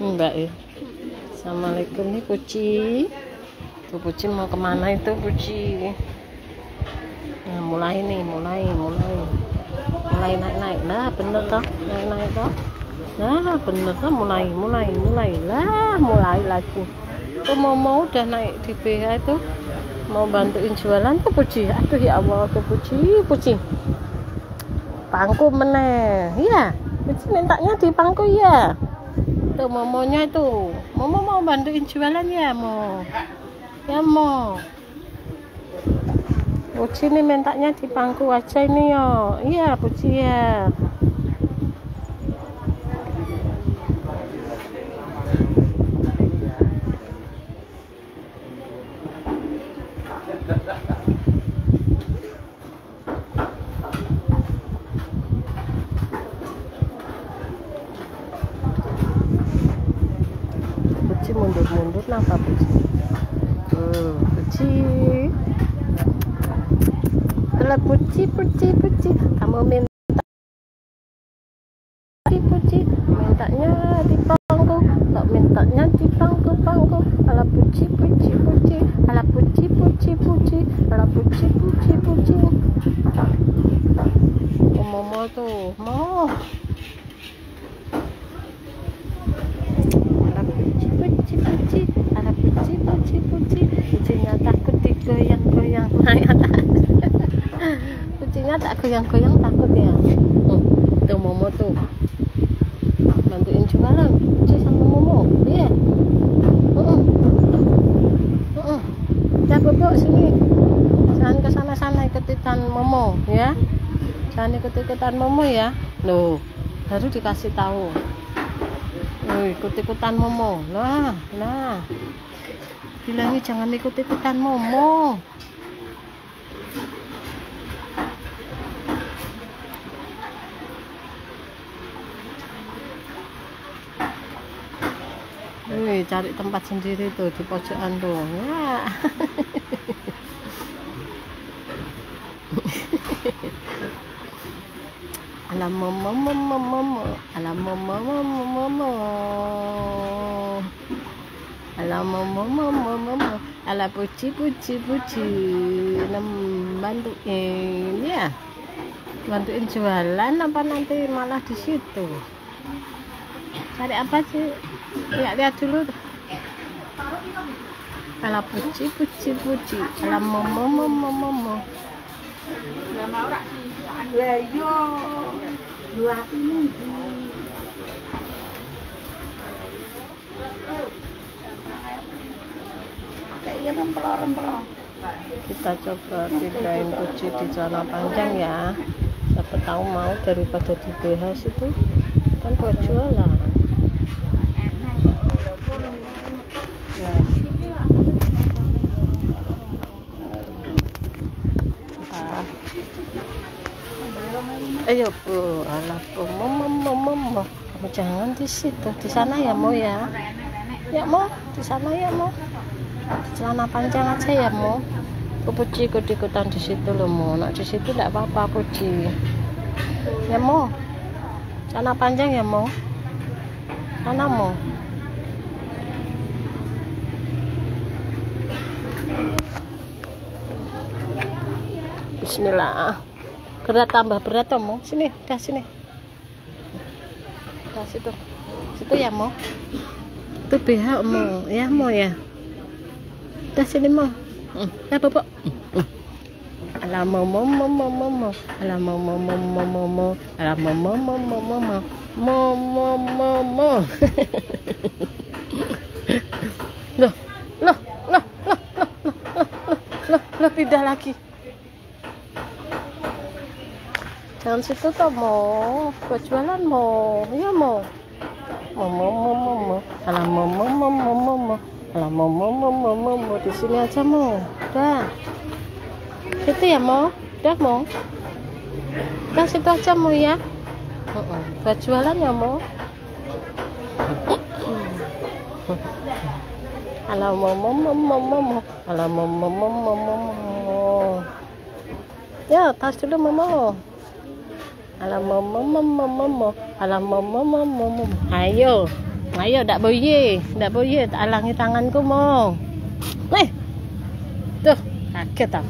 Mbak ya. Assalamualaikum nih Puci. Tuh Puci mau ke mana itu Puci? Nah, mulai nih, mulai, mulai. Mulai naik-naik. Nah, bener toh? Naik-naik toh? Nah, bener toh? Mulai, mulai, mulai. Lah, mulai lagi. Tuh mau mau udah naik di BH itu mau bantuin jualan tuh Puci. Aduh ya Allah, tuh Puci, Puci. Pangku meneh. Iya, Puci mintanya di pangku ya. Tuh momonya itu. Momo mau bantuin jualan ya, Mo. Ya, Mo. Puci ini mintanya di pangku aja ini yo. Iya, Puci ya. pretty. Look pretty, pretty, pretty. I'm a tak goyang-goyang takut ya. Hmm, tuh Momo tuh bantuin jualan, puci sama Momo, iya. Heeh. Heeh. Ya Bobo sini, jangan ke sana sana ikut-ikutan Momo ya. Jangan ikut-ikutan Momo ya. Loh, baru dikasih tahu. Woi, ikut-ikutan Momo. Lah, lah. Bilangnya jangan ikut-ikutan Momo. Wih, cari tempat sendiri tuh di pojokan tuh. Ya. Alam momo momo momo, alam momo momo momo. Alam momo momo momo, ala puci puci puci. Nem bantuin ya. Bantuin jualan apa nanti malah di situ? Cari apa sih? Lihat-lihat dulu. Ala puci puci puci, alam momo momo momo. Kayak iya rempel-rempel. kita coba pindahin kuci di celana panjang ya siapa tahu mau daripada di BH situ kan buat jualan ya. Ah. Ayo bu. Alah bu. Mama mama mama. Kamu jangan di situ. Di sana ya mau ya. Ya mau di sana ya mau celana panjang aja ya mau ke puci ikut ikutan di situ loh mau nak di situ tidak apa apa puci ya mau celana panjang ya mau sana mau Bismillah berat tambah berat toh mau sini dah sini dah situ situ ya mau itu BH mau ya mau ya dah sini mau Hmm, ya bapak Alah mau mau mau mau mau mau Alah mau mau mau mau mau mau Alah mau mau mau mau mau mau mau mau mau mau loh loh loh loh loh loh loh loh loh tidak lagi jangan situ toh mau buat jualan mau ya mau mau mau mau mau mau alah mau mau mau mau mau mau alah mau mau mau mau mau mau di sini aja mau dah situ ya mau dah mau dah situ aja mau ya buat jualan ya mau alah mau mau mau mau mau mau alah mau mau mau mau mau mau ya tas dulu mau Alam mama mama mama. Alam mama mama mama. Ayo. Ayo, tak boleh. Tak boleh. Tak halangi tanganku, Mo. Eh. Tuh, kaget tak?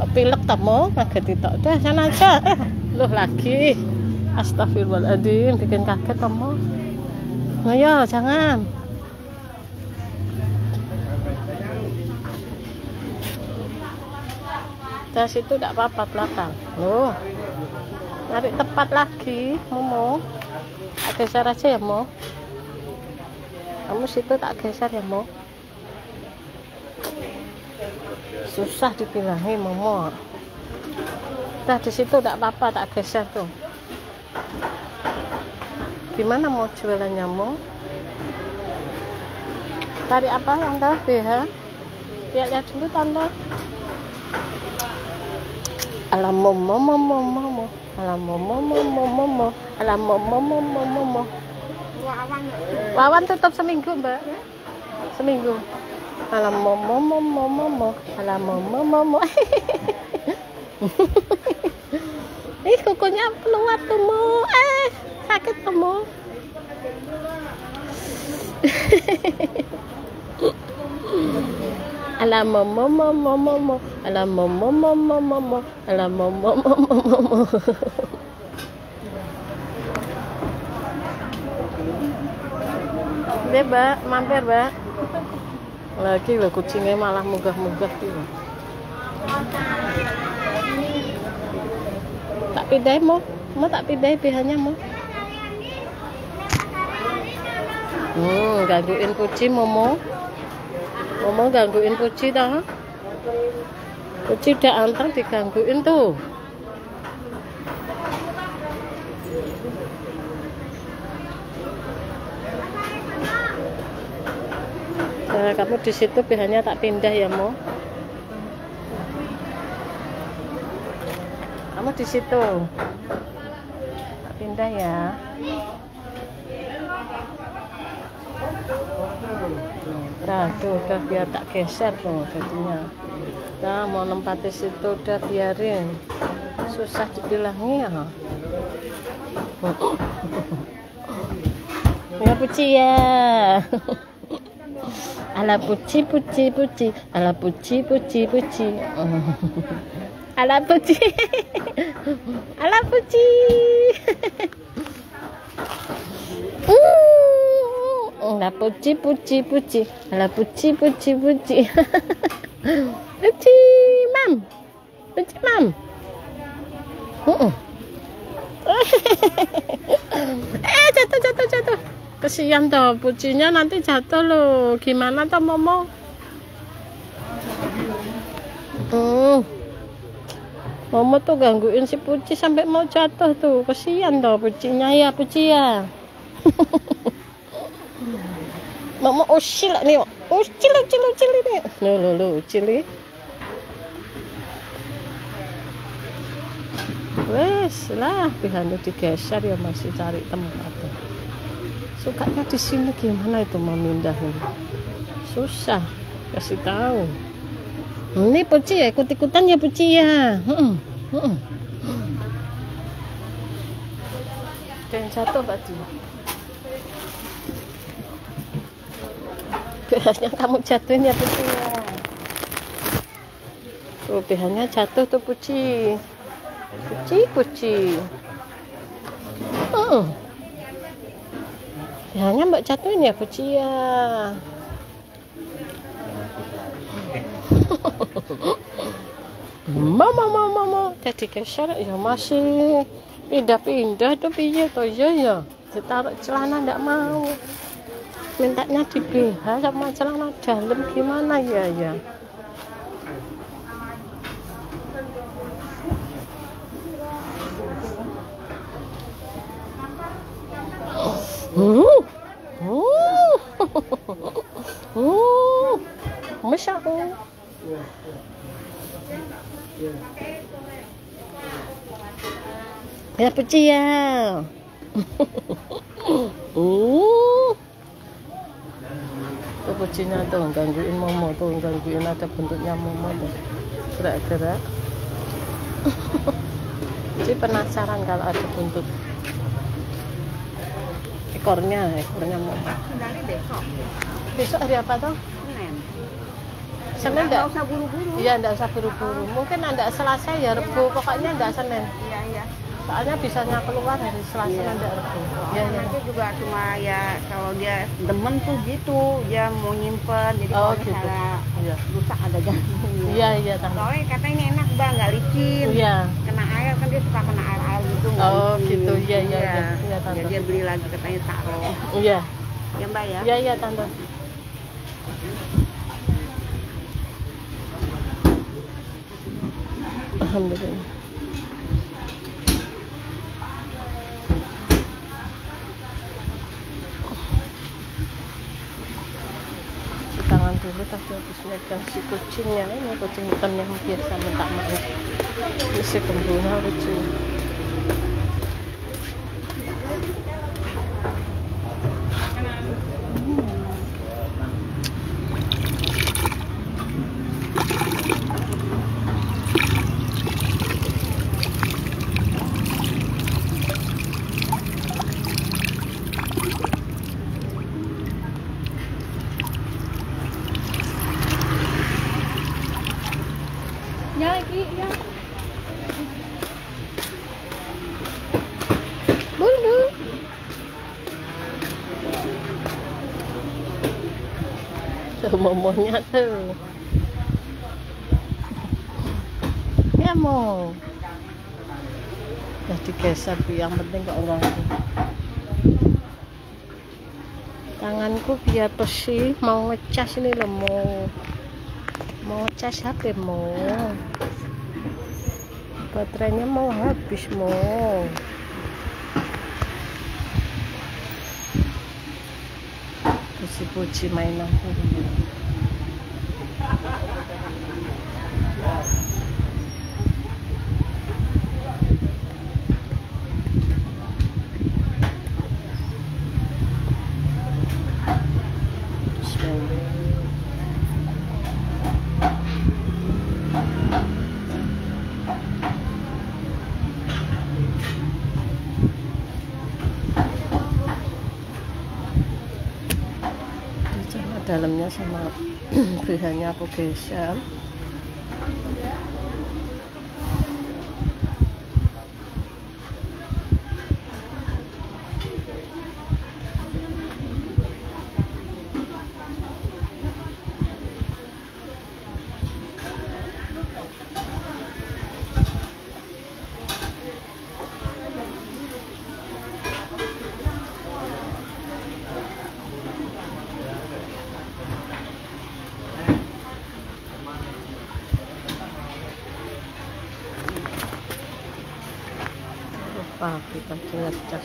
Kok pilek tak, Mo? Kaget itu. Dah, sana aja. Eh, loh lagi. Astagfirullahaladzim. Bikin kaget, Mo. Ayo, jangan. Dari situ tidak apa-apa belakang. Loh. Tarik tepat lagi, Momo. Tak geser aja ya, Mo. Kamu situ tak geser ya, Mo. Susah dibilangin, Momo. Dah di situ tidak apa-apa, tak geser tuh. Gimana mau jualannya, Mo? Tarik apa, Tante? BH? Lihat-lihat dulu, Tante. Alam momo momo momo. Alam momo momo momo. Alam momo momo momo. Wawan. Wawan tutup seminggu, Mbak. Seminggu. Alam momo momo momo. Alam momo momo. Ih, kukunya keluar tuh, Mo. Eh, sakit tuh, Mo. Alam momo momo momo. Alam momo momo momo. Alam momo momo momo. Deh, Mbak, mampir, Mbak. Lagi loh kucingnya malah munggah-munggah gitu. Tak pindahin, Mo. Mo tak pindahin BH-nya, Mo. Hmm, gangguin kucing, Momo. Momo gangguin kucing dah. Kucing udah anteng digangguin tuh. Nah, kamu di situ BH-nya tak pindah ya, Mo. Kamu di situ. Tak pindah ya. Nah, tuh udah biar tak geser tuh jadinya. Nah, mau nempati situ udah biarin. Susah dibilangnya. Ya puci ya. Ala puci puci puci, ala puci puci puci. Ala puci. Ala puci. Uh, ala puci puci puci, ala puci puci puci. Puci, mam. Puci, mam. Uh-uh. eh, jatuh jatuh jatuh. Kesian toh, pucinya nanti jatuh loh. Gimana toh, Momo? Hmm. Momo tuh gangguin si Puci sampai mau jatuh tuh. Kesian toh pucinya ya, Puci ya. Momo usil nih. Ucil, ucil ini. Loh, loh, loh, ucil ini. Wes lah, pihannya digeser ya masih cari tempat. Sukanya di sini gimana itu mau mindahin? Susah, kasih tahu. Ini puci ya, ikut-ikutan ya puci ya. Heeh, heeh. Jangan jatuh tadi. Biasanya kamu jatuhin ya puci ya. Tuh, jatuh tuh puci. Puci, puci. Heeh. Hanya mbak jatuhin ya puci ya. Mama, mama, mama. Jadi geser ya masih pindah-pindah tuh piye toh ya ya. Ditaruh celana ndak mau. Mintanya di BH sama celana dalam gimana ya ya. Uh. Uh. Uh. Masya Allah. Ya puci ya. uh. Pucinya tuh gangguin Momo tuh gangguin ada bentuknya Momo tuh gerak-gerak. Jadi penasaran kalau ada buntut ekornya ekornya Sendalnya besok. besok hari apa tuh Senin. senin Nggak enggak usah buru-buru. iya enggak usah buru-buru mungkin enggak selasa ya rebu pokoknya enggak senin. Soalnya bisanya keluar Iya. enggak rebu iya iya Nanti juga cuma ya kalau dia demen tuh gitu, dia mau nyimpen. Jadi Oh, kalau gitu. misalnya iya rusak ada gantung. iya iya Soalnya katanya ini enak bang, nggak licin. iya Kena air kan dia suka kena air air gitu. Oh, licin. gitu. Iya, iya, iya. Iya, Tante. Jadi dia beli lagi katanya taruh. iya Ya mbak ya. iya iya tante Alhamdulillah dulu tadi habis megang si kucingnya ini kucing hitam yang biasa minta makan. Ini si kembuna lucu momonya tuh. Ya mau. Ya digeser yang penting kok enggak Tanganku biar bersih, mau ngecas ini loh mau mau ngecas HP mau baterainya mau habis mau Suputi, mas não. Dalamnya sama BH-nya aku geser lupa kita ngecas ngecas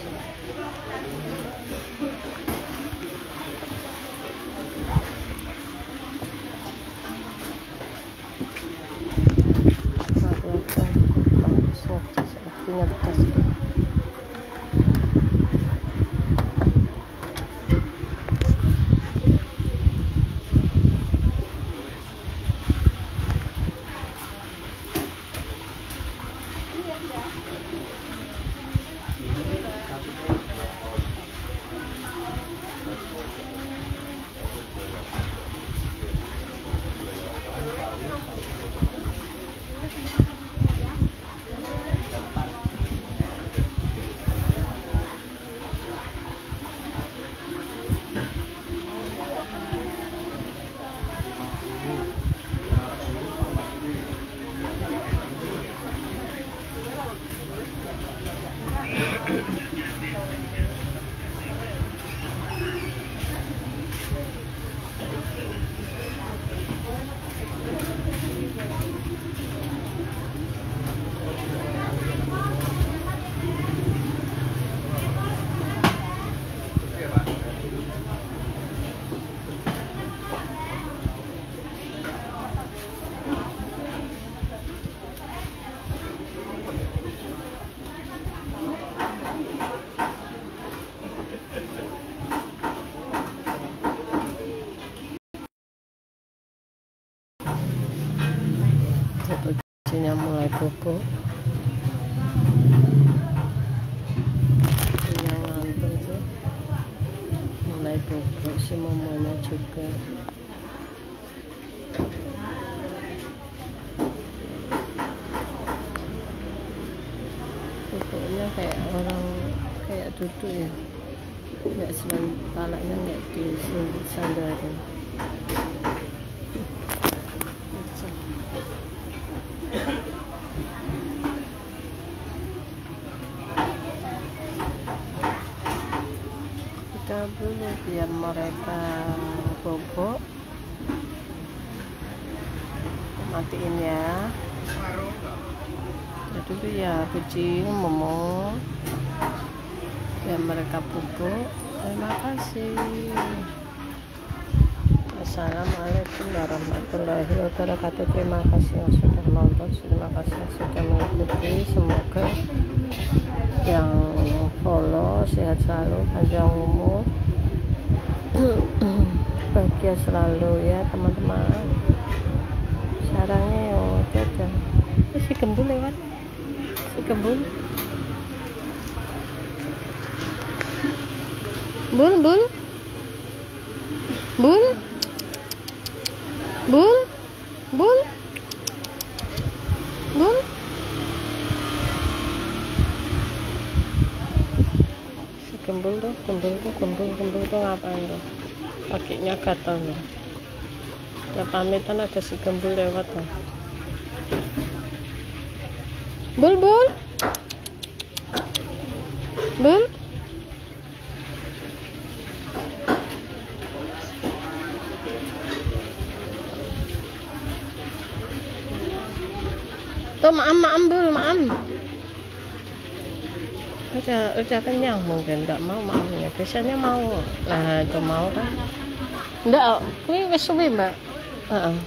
kucingnya mulai bobo yang ngantuk tuh bubuk si momonya juga bubuknya kayak orang kayak duduk ya nggak selalu palanya nggak disandarin kita dulu biar mereka bobok. Matiin ya. Ya dulu ya kucing momo. Biar mereka bubuk terima kasih. Assalamualaikum warahmatullahi wabarakatuh. Terima kasih yang sudah nonton terima kasih yang sudah mengikuti. Semoga yang follow sehat selalu panjang umur bahagia selalu ya teman-teman. Sarangnya yo dadah Eh, si gembul lewat si gembul. Bul bul bul. Bul bul bul si gembul tuh gembul tuh gembul gembul tuh ngapain tuh kakinya gatal tuh ya pamitan ada si gembul lewat tuh. Bul bul. Bul tuh maam maam bul maam udah udah kenyang mungkin nggak mau maamnya biasanya mau lah itu mau kan. Enggak kuwi wis suwi mbak. Heeh.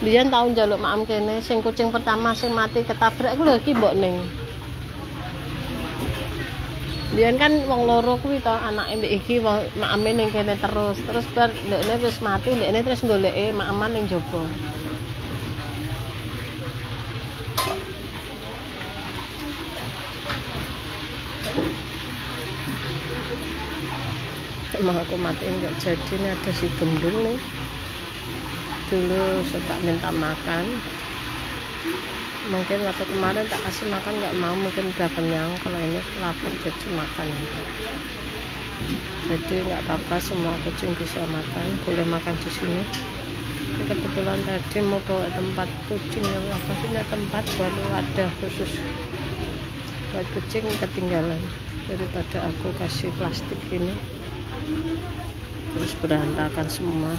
Biyen tau njaluk maam kene sing kucing pertama sing mati ketabrak ku lho iki mbok ning. Biyen kan wong loro kuwi to anake mbek iki maame ning kene terus. Terus bar ndekne wis mati ndekne terus goleke maaman ning jaba emang aku matiin nggak jadi nih ada si gembul nih. Dulu suka minta makan. Mungkin waktu kemarin tak kasih makan nggak mau mungkin udah kenyang. Kalau ini lapar jadi makan. Jadi nggak apa-apa semua kucing bisa makan boleh makan di sini. Ini kebetulan tadi mau bawa tempat kucing yang apa sih ini tempat baru ada khusus buat kucing ketinggalan. Daripada aku kasih plastik ini terus berantakan semua.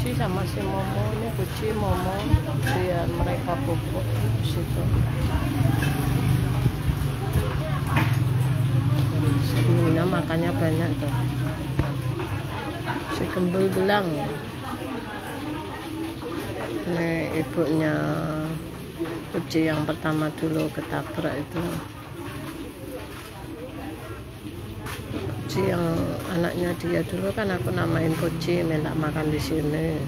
Si sama si momo ini kuci momo biar mereka di situ. Si Mina makannya banyak tuh. Si kembul belang ini ibunya kuci yang pertama dulu ketabrak itu. Kuci yang anaknya dia dulu kan aku namain kuci minta makan di sini.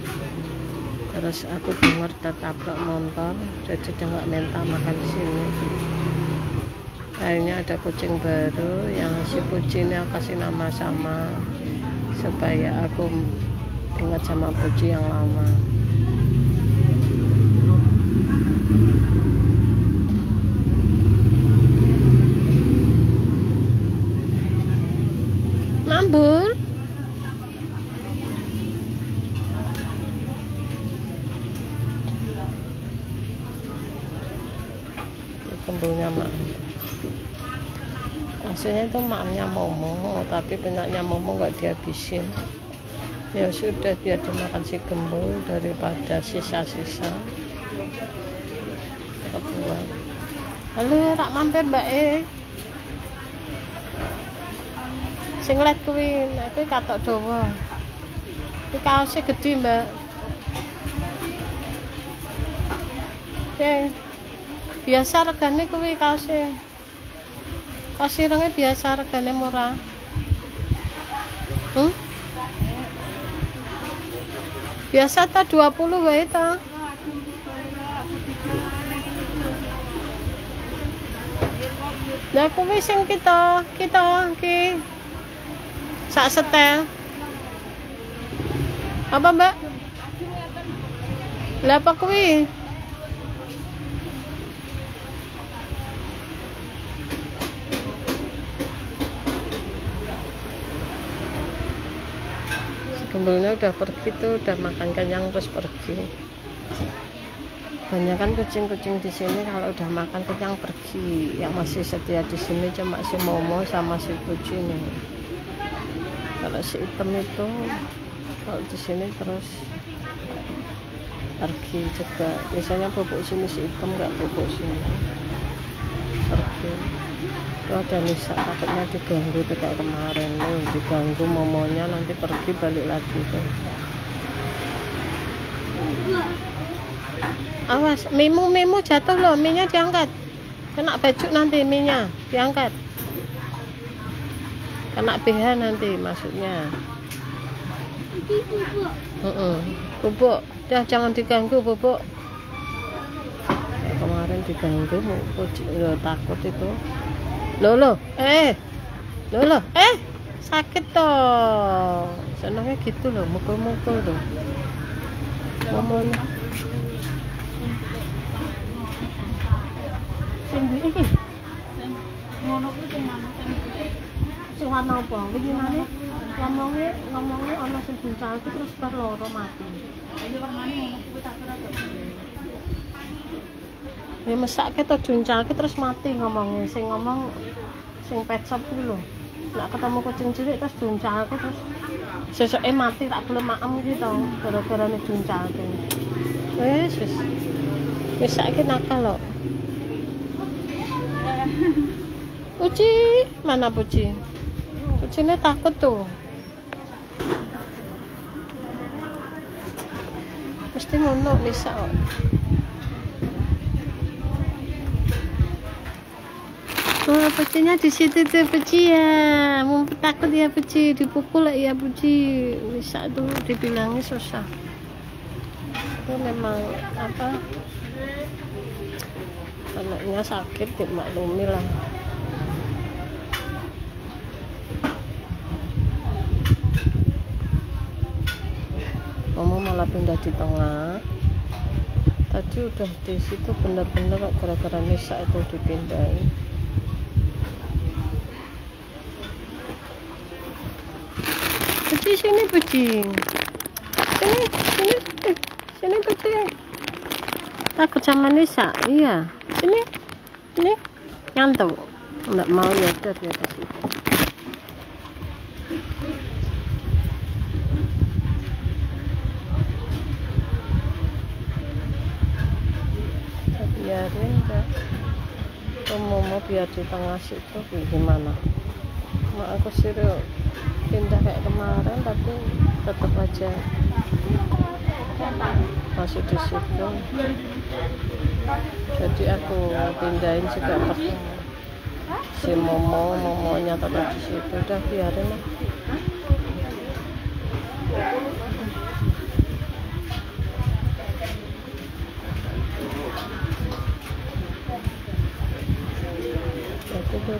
Terus aku dengar tertabrak motor jadi dia nggak minta makan di sini. Akhirnya ada kucing baru yang si kucing ini aku kasih nama sama supaya aku ingat sama kucing yang lama Mambul. Kembulnya mak. Aslinya itu maknya Momo, tapi punyanya Momo nggak dihabisin. Ya sudah biar dimakan si gembul daripada sisa-sisa. Kebuang. Halo, rak mampir mbak eh. sing let kuwi nek kuwi katok dawa iki kaosnya gede mbak Oke. biasa regane kuwi kaosnya kaos irenge biasa regane murah hmm? biasa ta 20 wae ta Lah kuwi sing kita, kita ki sak setel. Apa, Mbak? Lah apa kuwi? Gembelnya udah pergi tuh, udah makan kenyang terus pergi. Banyak kan kucing-kucing di sini kalau udah makan kenyang pergi. Yang masih setia di sini cuma si Momo sama si kucing. Kalau si hitam itu kalau di sini terus pergi juga. Biasanya bubuk sini si hitam nggak bubuk sini. Pergi. Itu ada Nisa takutnya diganggu tuh kayak kemarin loh diganggu momonya nanti pergi balik lagi tuh. Awas, memu memu jatuh loh, minyak diangkat. Kena baju nanti minyak diangkat. Kena BH nanti maksudnya. Heeh. Bubuk, dah jangan diganggu bubuk. Kemarin diganggu, kucing lo takut itu. Lo lo, eh, lo lo, eh, sakit toh. Senangnya gitu loh, mukul-mukul tuh. Ngomongnya. sing iki? Ngono kuwi sing mana sing warna apa? Iki mana ngomongnya ngomongnya ana sing buncal terus bar loro mati. Ini warnane ngono kuwi tak kira ya mesake to juncalke terus mati ngomongnya sing ngomong sing pet shop lho nek ketemu kucing cilik terus juncalke terus sesuke mati tak belum maem gitu gara-gara nih juncalke wis wis wis saiki nakal lho Puci, mana Puci? Pucinya takut tuh. Mesti ngono bisa. Oh, Pucinya di situ tuh Puci ya. Mau takut ya Puci, dipukul ya Puci. Bisa tuh dibilangnya susah. Itu memang apa? anaknya sakit dimaklumi lah Mama malah pindah di tengah tadi udah di situ bener-bener gara-gara Nisa itu dipindahin Puji sini Puji sini sini eh, sini Puji takut sama Nisa? Iya. Sini sini. Ngantuk. Nggak mau ya di atas itu biarin mau biar di tengah situ gimana? Mak aku suruh pindah kayak kemarin tapi tetap aja. Masih di situ. Jadi aku pindahin juga pakai si momo. Momonya tetap di situ. Udah biarin lah jadi